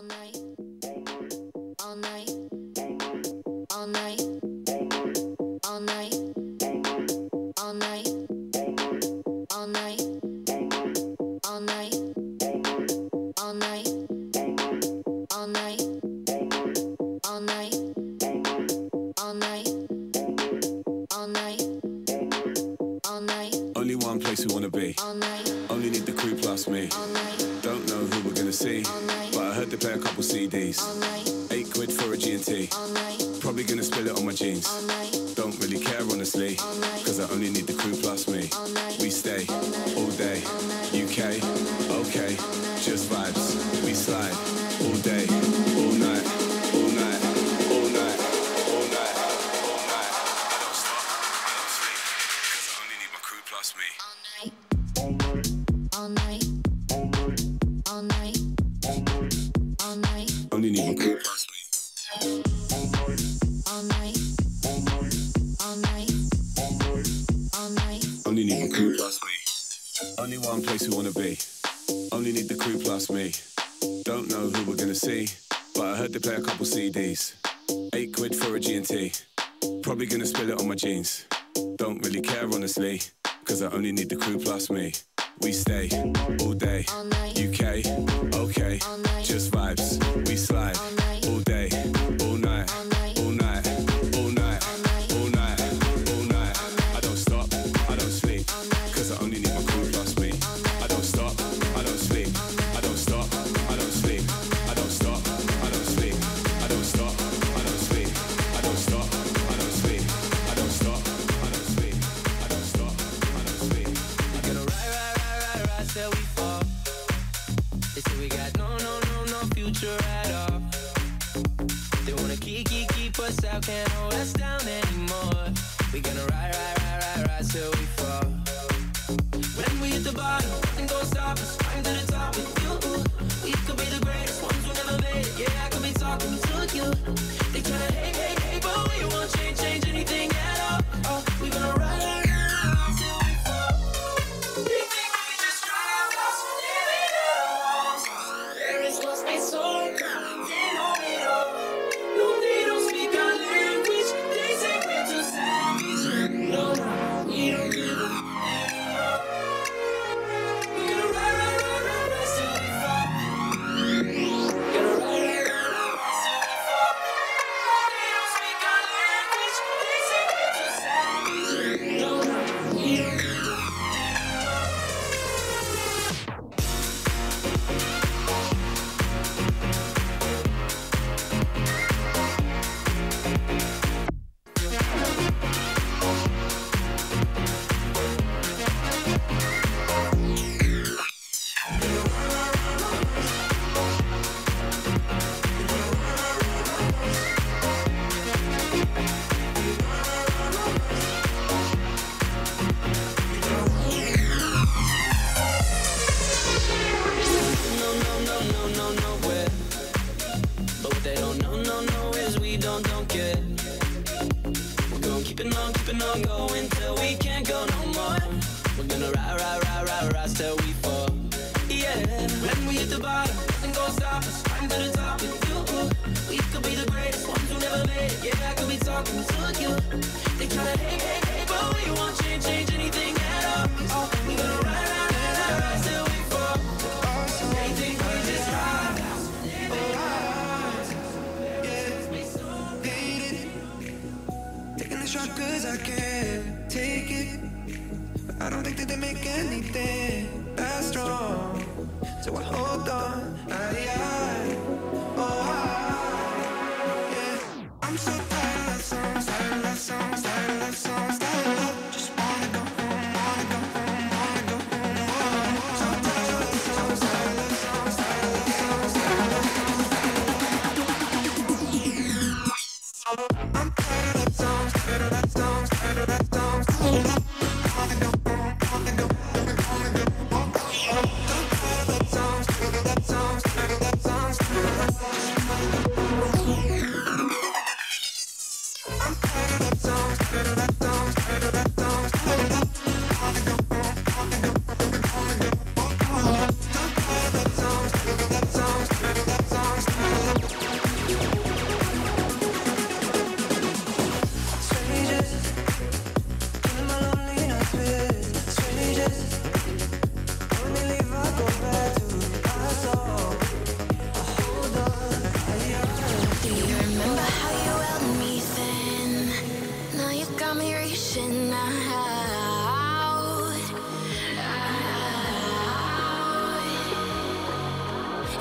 all night. Eight quid for a G&T. Probably gonna spill it on my jeans. CDs. Eight quid for a G&T. Probably gonna spill it on my jeans. Don't really care, honestly, cause I only need the crew plus me. We stay all day, UK. They say we got no, no, no, no future at all. They wanna keep, keep, keep us out, can't hold us down anymore. We gonna ride, ride, ride, ride, ride till we fall. When we hit the bottom, nothing gon' stop us. Climb to the top. Yeah, I could be talking to you. They try to hate, hate, hate, but we won't change, change anything at all. Oh, we gonna ride, ride.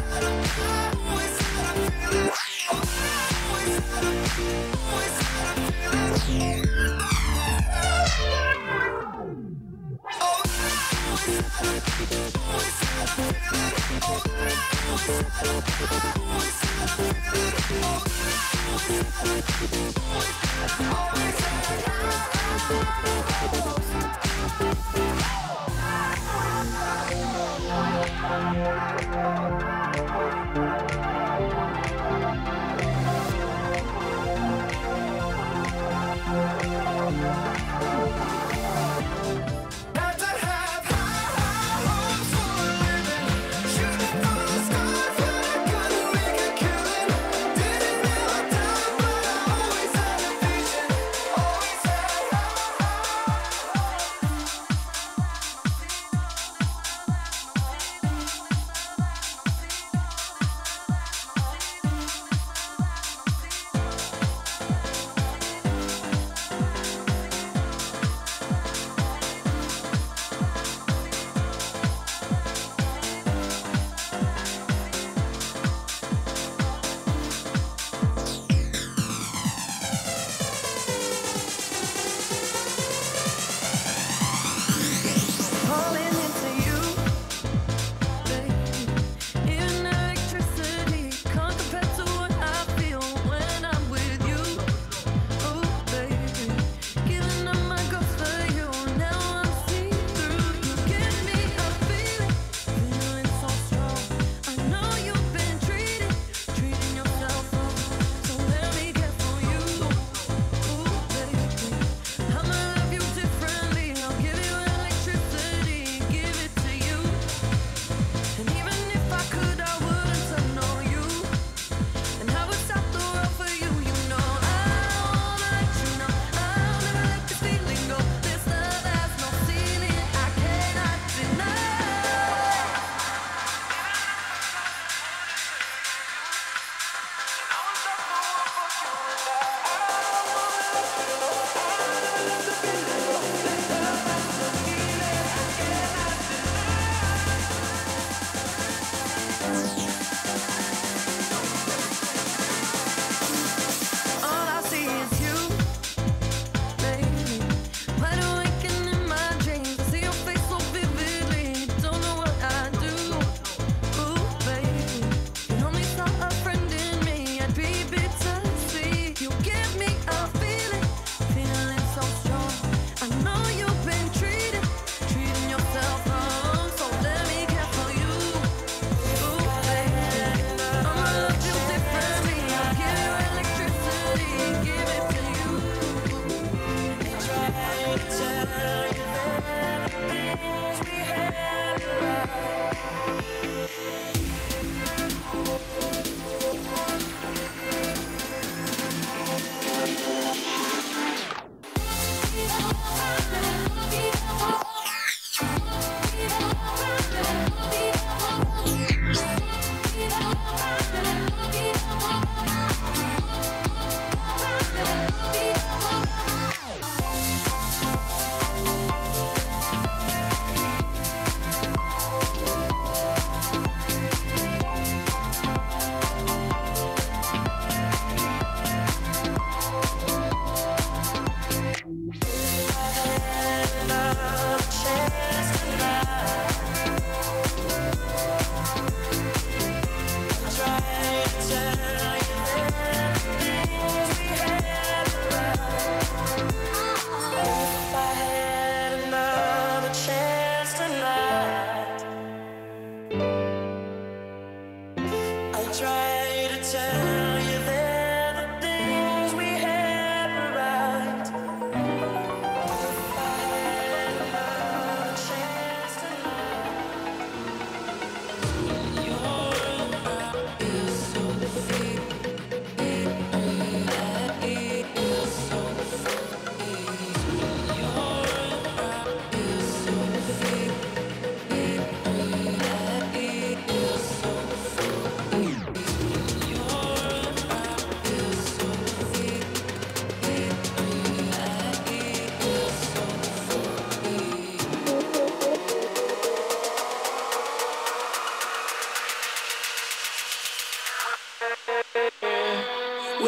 Oh! Thank you.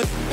With